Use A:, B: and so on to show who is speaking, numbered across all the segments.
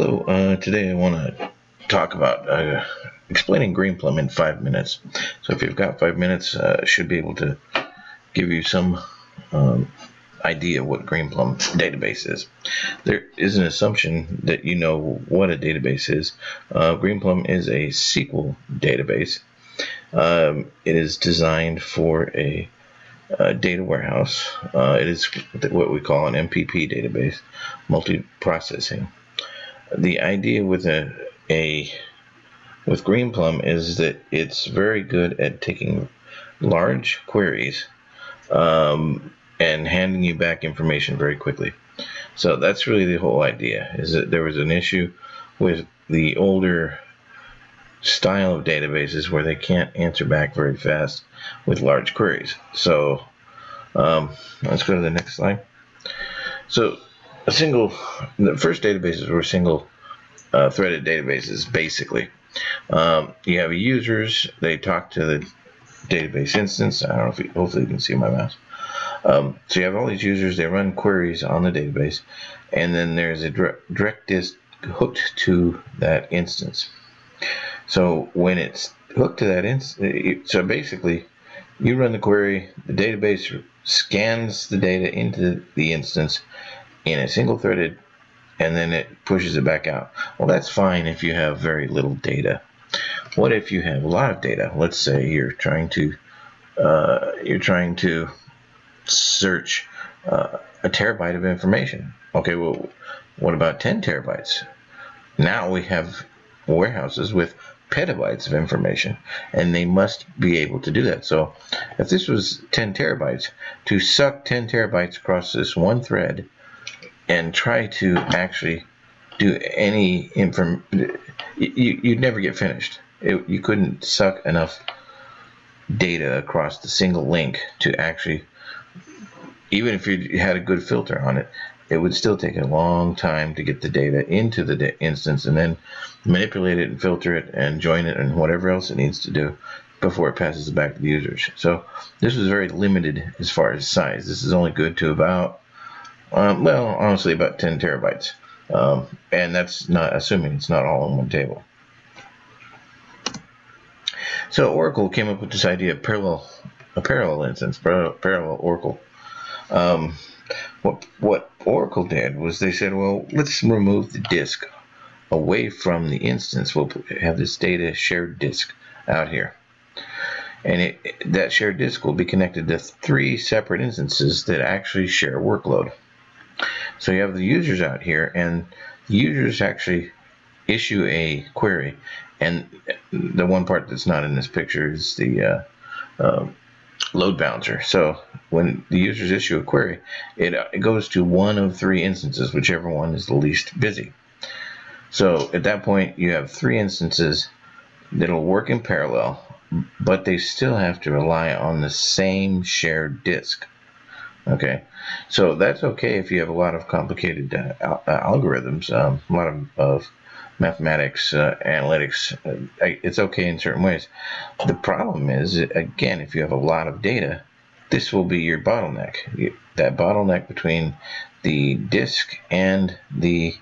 A: Hello, uh, today I want to talk about uh, explaining Greenplum in five minutes. So if you've got five minutes, uh, should be able to give you some um, idea what Greenplum database is. There is an assumption that you know what a database is. Uh, Greenplum is a SQL database. Um, it is designed for a, data warehouse. Uh, it is what we call an MPP database, multi-processing the idea with a, a with Greenplum is that it's very good at taking large queries um, and handing you back information very quickly. So that's really the whole idea. Is that there was an issue with the older style of databases where they can't answer back very fast with large queries. So um, let's go to the next slide. So a single, the first databases were single uh, threaded databases, basically. Um, you have users, they talk to the database instance. I don't know if you, hopefully you can see my mouse. Um, so you have all these users, they run queries on the database, and then there's a direct, direct disk hooked to that instance. So when it's hooked to that instance, so basically you run the query, the database scans the data into the instance, in a single threaded and then it pushes it back out. Well, that's fine if you have very little data. What if you have a lot of data? Let's say you're trying to uh, you're trying to search uh, a terabyte of information. Okay, well, what about 10 terabytes? Now we have warehouses with petabytes of information, and they must be able to do that. So, if this was 10 terabytes, to suck 10 terabytes across this one thread and try to actually do any inform you, you'd never get finished it, you couldn't suck enough data across the single link to actually even if you had a good filter on it it would still take a long time to get the data into the instance and then manipulate it and filter it and join it and whatever else it needs to do before it passes it back to the users. So this was very limited as far as size. This is only good to about um, well, honestly, about 10 terabytes. Um, and that's not assuming it's not all on one table. So Oracle came up with this idea of parallel, a parallel instance, parallel Oracle. Um, what what Oracle did was they said, well, let's remove the disk away from the instance. We'll have this data shared disk out here. And it, that shared disk will be connected to three separate instances that actually share workload. So you have the users out here, and the users actually issue a query. And the one part that's not in this picture is the uh, uh, load balancer. So when the users issue a query, it, uh, it goes to one of three instances, whichever one is the least busy. So at that point, you have three instances that'll work in parallel, but they still have to rely on the same shared disk. Okay, so that's okay if you have a lot of complicated uh, uh, algorithms, um, a lot of, of mathematics, uh, analytics. Uh, it's okay in certain ways. The problem is, again, if you have a lot of data, this will be your bottleneck. That bottleneck between the disk and the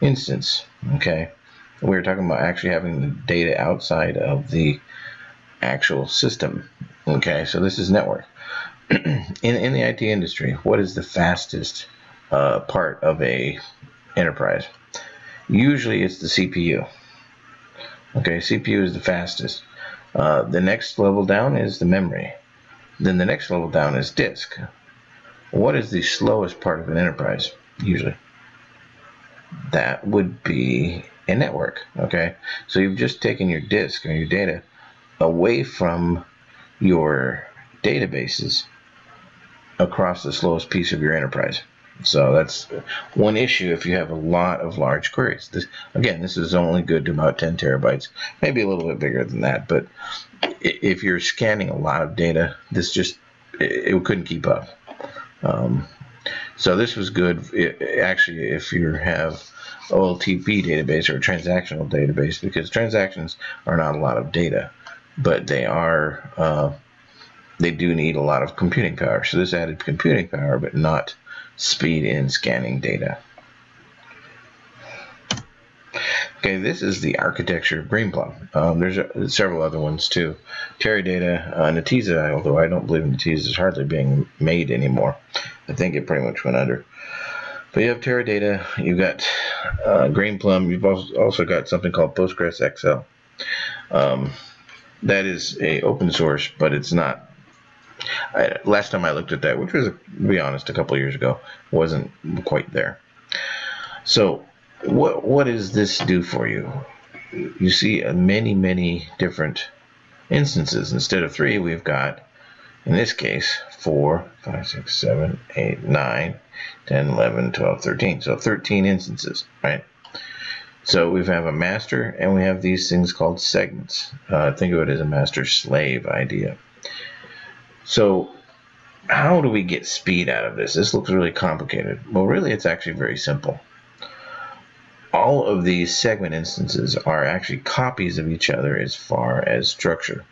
A: instance. Okay, we are talking about actually having the data outside of the actual system. Okay, so this is network. in, in the IT industry, what is the fastest uh, part of a enterprise? Usually it's the CPU. Okay, CPU is the fastest. Uh, the next level down is the memory. Then the next level down is disk. What is the slowest part of an enterprise, usually? That would be a network, okay? So you've just taken your disk or your data away from your databases across the slowest piece of your enterprise. So that's one issue if you have a lot of large queries. This, again, this is only good to about 10 terabytes, maybe a little bit bigger than that. But if you're scanning a lot of data, this just it, it couldn't keep up. Um, so this was good. It, actually, if you have OLTP database or transactional database, because transactions are not a lot of data, but they are. Uh, they do need a lot of computing power. So this added computing power, but not speed in scanning data. Okay, this is the architecture of Greenplum. Um, there's uh, several other ones too. Teradata, uh, Netezza, although I don't believe Netezza is hardly being made anymore. I think it pretty much went under. But you have Teradata, you've got uh, Greenplum, you've also got something called Postgres XL. Um, that is a open source, but it's not. I, last time I looked at that, which was, to be honest, a couple years ago, wasn't quite there. So what what does this do for you? You see uh, many many different instances. Instead of three, we've got in this case 4, 5, 6, 7, 8, 9, 10, 11, 12, 13. So 13 instances, right? So we have a master and we have these things called segments. Uh, think of it as a master-slave idea. So how do we get speed out of this? This looks really complicated. Well, really, it's actually very simple all of these segment instances are actually copies of each other as far as structure.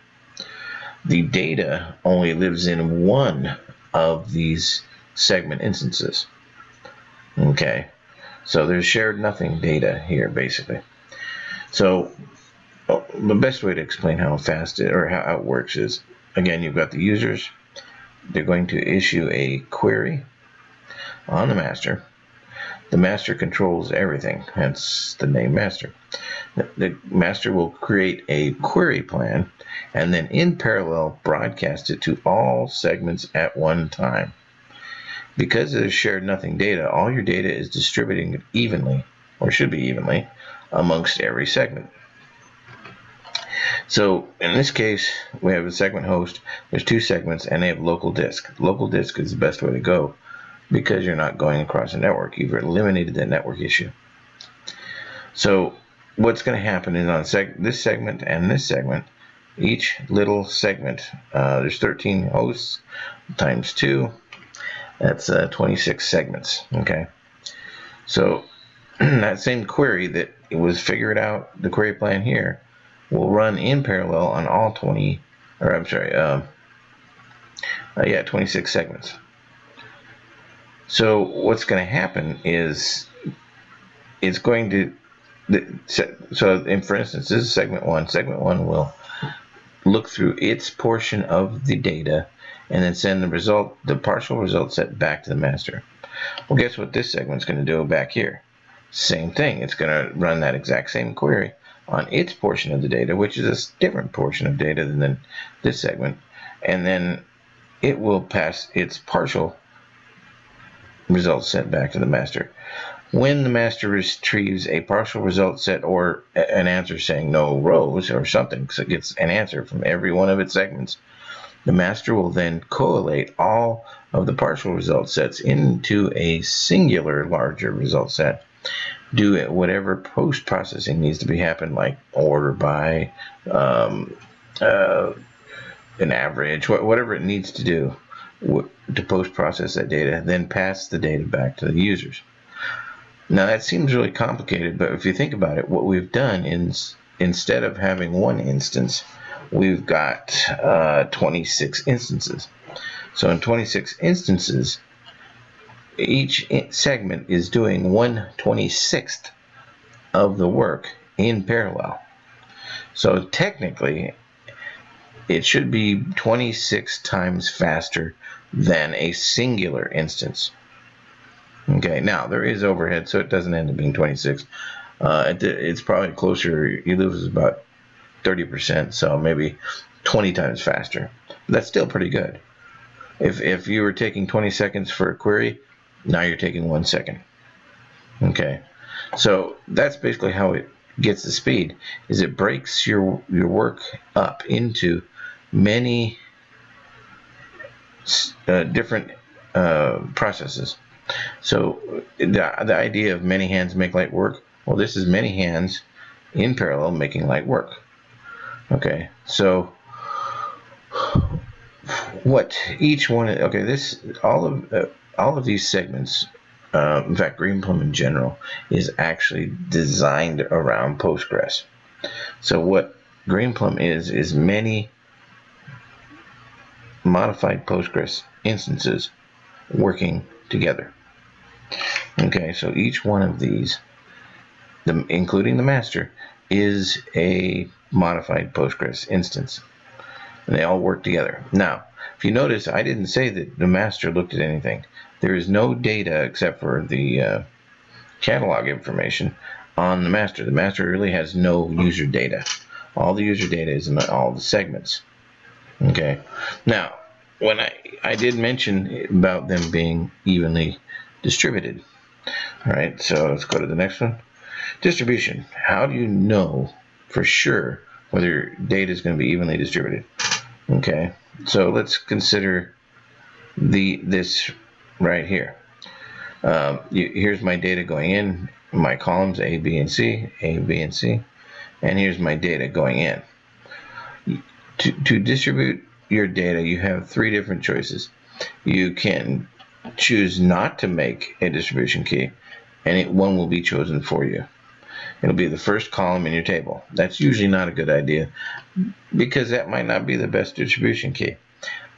A: The data only lives in one of these segment instances. Okay, so there's shared nothing data here basically. So oh, the best way to explain how fast it or how it works is again you've got the users they're going to issue a query on the master the master controls everything, hence the name master. The master will create a query plan and then in parallel broadcast it to all segments at one time. Because it is shared nothing data, all your data is distributing evenly, or should be evenly, amongst every segment. So in this case, we have a segment host, there's two segments, and they have local disk. Local disk is the best way to go because you're not going across a network. You've eliminated that network issue. So what's going to happen is on seg this segment and this segment, each little segment, uh, there's 13 hosts times 2, that's uh, 26 segments, okay? So that same query that was figured out, the query plan here, will run in parallel on all 20, or I'm sorry, uh, uh, yeah, 26 segments. So what's going to happen is it's going to so in for instance this is segment one. Segment one will look through its portion of the data and then send the result the partial result set back to the master. Well guess what this segment's going to do back here? Same thing. It's going to run that exact same query on its portion of the data which is a different portion of data than this segment and then it will pass its partial result set back to the master. When the master retrieves a partial result set or an answer saying no rows or something, so it gets an answer from every one of its segments, the master will then collate all of the partial result sets into a singular larger result set. Do it whatever post processing needs to be happen, like order by, um, uh, an average, whatever it needs to do to post process that data, then pass the data back to the users. Now that seems really complicated, but if you think about it, what we've done is instead of having one instance, we've got uh, 26 instances. So in 26 instances, each segment is doing 1 26th of the work in parallel. So technically, it should be 26 times faster than a singular instance. Okay, now there is overhead, so it doesn't end up being 26. Uh, it, it's probably closer, you lose about 30%, so maybe 20 times faster. That's still pretty good. If, if you were taking 20 seconds for a query, now you're taking one second. Okay, so that's basically how it gets the speed, is it breaks your, your work up into many uh, different uh, processes. So the, the idea of many hands make light work, well this is many hands in parallel making light work. Okay, so what each one, okay, this, all of, uh, all of these segments, uh, in fact, Greenplum in general, is actually designed around Postgres. So what Greenplum is, is many modified Postgres instances working together. Okay, so each one of these the, including the master, is a modified Postgres instance. And they all work together. Now, if you notice, I didn't say that the master looked at anything. There is no data except for the uh, catalog information on the master. The master really has no user data. All the user data is in all the segments. Okay. Now, when I, I did mention about them being evenly distributed. All right, so let's go to the next one. Distribution. How do you know for sure whether data is going to be evenly distributed? Okay, so let's consider the this right here. Um, you, here's my data going in, my columns A, B, and C, A, B, and C, and here's my data going in. To, to distribute your data, you have three different choices. You can choose not to make a distribution key, and it, one will be chosen for you. It'll be the first column in your table. That's usually not a good idea because that might not be the best distribution key.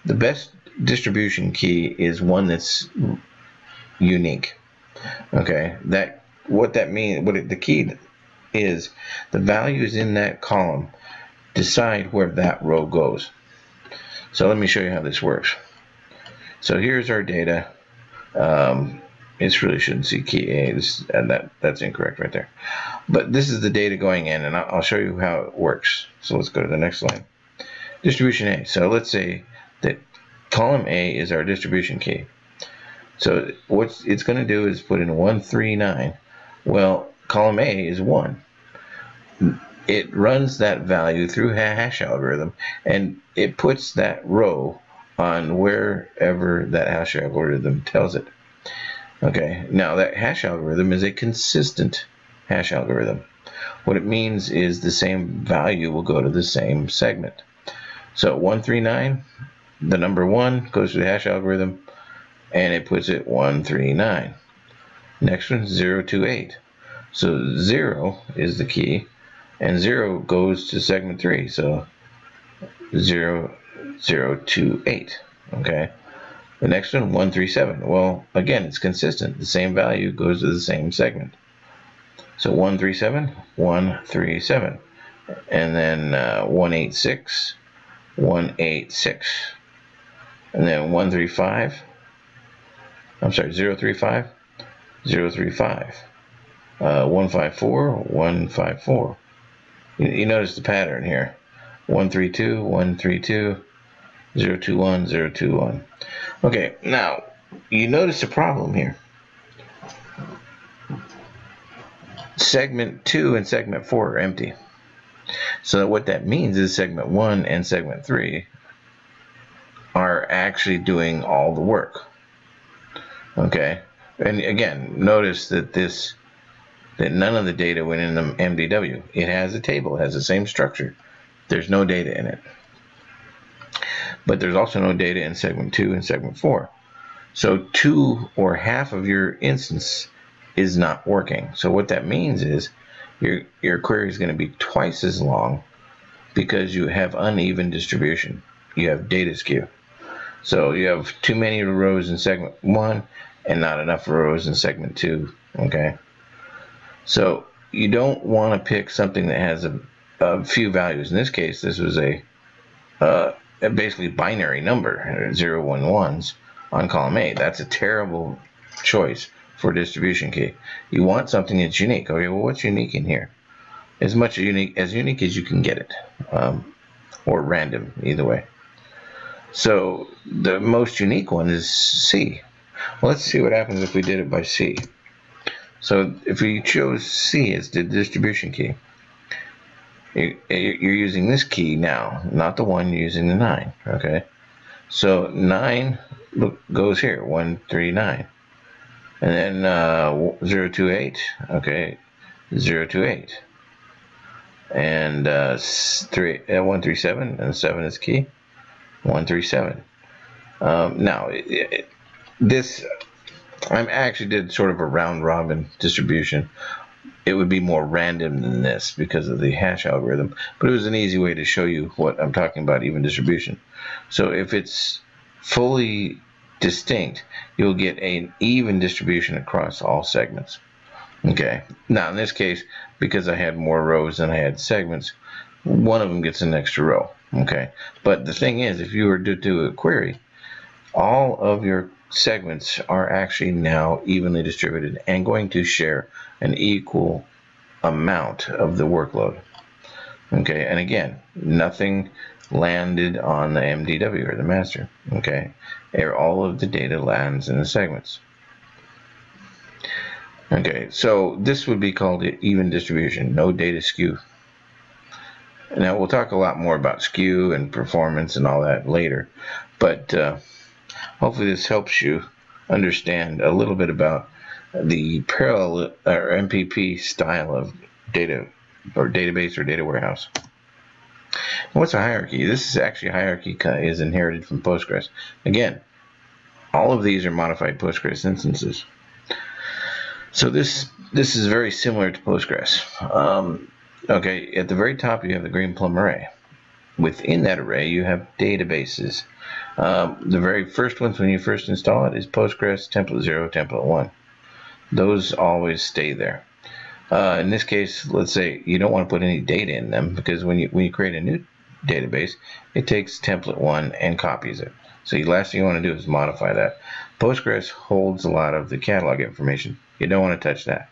A: The best distribution key is one that's unique. Okay, that what that means, what it, the key is, the values in that column decide where that row goes. So let me show you how this works. So here's our data. Um, it really shouldn't see key A, this, and that, that's incorrect right there. But this is the data going in, and I'll show you how it works. So let's go to the next line. Distribution A. So let's say that column A is our distribution key. So what it's going to do is put in 139. Well, column A is 1. It runs that value through a hash algorithm, and it puts that row on wherever that hash algorithm tells it. Okay, now that hash algorithm is a consistent hash algorithm. What it means is the same value will go to the same segment. So 139, the number 1 goes to the hash algorithm, and it puts it 139. Next one, 028. So 0 is the key, and 0 goes to segment 3, so 0, 028. Okay. The next one, 137. Well, again, it's consistent. The same value goes to the same segment. So 137, 137. And then uh, 186, 186. And then 135, I'm sorry, 035, 035. Uh, 154, 154. You, you notice the pattern here. 132, 132, 021, 021. Okay, now you notice a problem here. Segment 2 and segment 4 are empty. So what that means is segment 1 and segment 3 are actually doing all the work. Okay, and again, notice that this that none of the data went in the MDW. It has a table, it has the same structure. There's no data in it but there's also no data in segment 2 and segment 4. So 2 or half of your instance is not working. So what that means is your, your query is going to be twice as long because you have uneven distribution. You have data skew. So you have too many rows in segment 1 and not enough rows in segment 2. Okay. So you don't want to pick something that has a, a few values. In this case, this was a uh, basically binary number, zero one ones on column A. That's a terrible choice for distribution key. You want something that's unique. Okay, well, what's unique in here? As much unique as unique as you can get it, um, or random, either way. So the most unique one is C. Well, let's see what happens if we did it by C. So if we chose C as the distribution key, you're using this key now, not the one using the 9, okay? So 9 look, goes here, 139. And then uh, 028, okay, 028. And uh, three, uh, 137, and 7 is key, 137. Um, now, it, it, this, I actually did sort of a round robin distribution it would be more random than this because of the hash algorithm. But it was an easy way to show you what I'm talking about, even distribution. So if it's fully distinct, you'll get an even distribution across all segments. Okay. Now in this case, because I had more rows than I had segments, one of them gets an extra row. Okay. But the thing is, if you were to do a query, all of your segments are actually now evenly distributed and going to share an equal amount of the workload. Okay, and again, nothing landed on the MDW or the master. Okay, all of the data lands in the segments. Okay, so this would be called even distribution, no data skew. Now we'll talk a lot more about skew and performance and all that later, but uh, hopefully this helps you understand a little bit about the parallel or MPP style of data or database or data warehouse. What's a hierarchy? This is actually hierarchy is inherited from Postgres. Again, all of these are modified Postgres instances. So this this is very similar to Postgres. Um, okay, at the very top you have the Greenplum array. Within that array you have databases. Um, the very first ones when you first install it is Postgres, template 0, template 1. Those always stay there. Uh, in this case, let's say you don't want to put any data in them because when you when you create a new database, it takes template one and copies it. So the last thing you want to do is modify that. Postgres holds a lot of the catalog information. You don't want to touch that.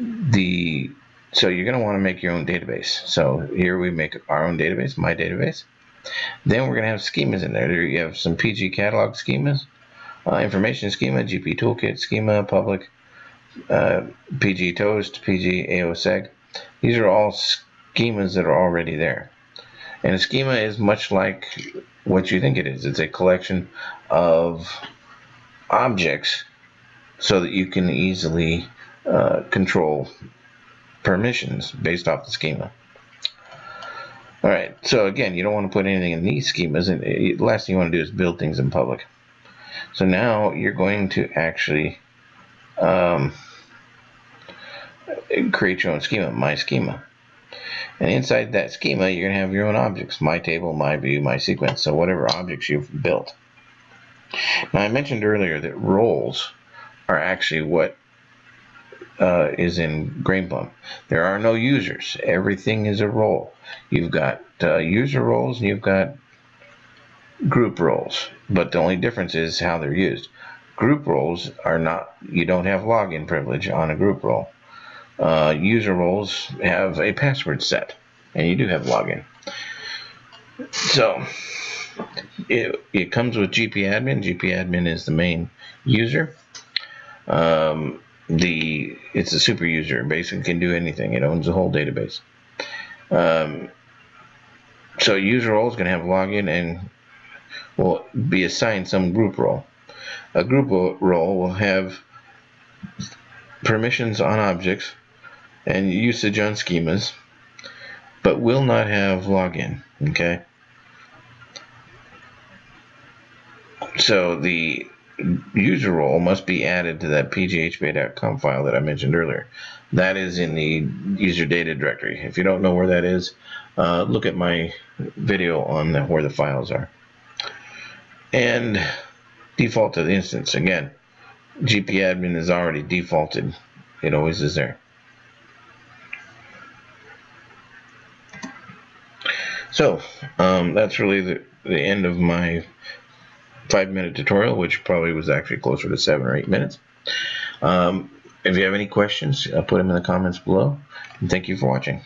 A: The so you're going to want to make your own database. So here we make our own database, my database. Then we're going to have schemas in there. There you have some PG catalog schemas, uh, information schema, GP toolkit schema, public, uh, PG Toast, PG AOSEG. These are all schemas that are already there. And a schema is much like what you think it is. It's a collection of objects so that you can easily uh, control permissions based off the schema. All right, so again, you don't want to put anything in these schemas, and the last thing you want to do is build things in public. So now you're going to actually um, create your own schema, my schema. And inside that schema, you're going to have your own objects, my table, my view, my sequence, so whatever objects you've built. Now, I mentioned earlier that roles are actually what uh, is in Greenplum. There are no users. Everything is a role. You've got uh, user roles and you've got group roles, but the only difference is how they're used. Group roles are not, you don't have login privilege on a group role uh, user roles have a password set, and you do have login. So it, it comes with GPadmin. GPadmin is the main user. Um, the it's a super user. Basically, can do anything. It owns the whole database. Um, so user role is going to have login and will be assigned some group role. A group role will have permissions on objects and usage on schemas, but will not have login. Okay. So the user role must be added to that pg_hba.conf file that I mentioned earlier. That is in the user data directory. If you don't know where that is, uh, look at my video on the, where the files are. And default to the instance. Again, gpadmin is already defaulted. It always is there. So um, that's really the, the end of my five minute tutorial, which probably was actually closer to seven or eight minutes. Um, if you have any questions, uh, put them in the comments below. And thank you for watching.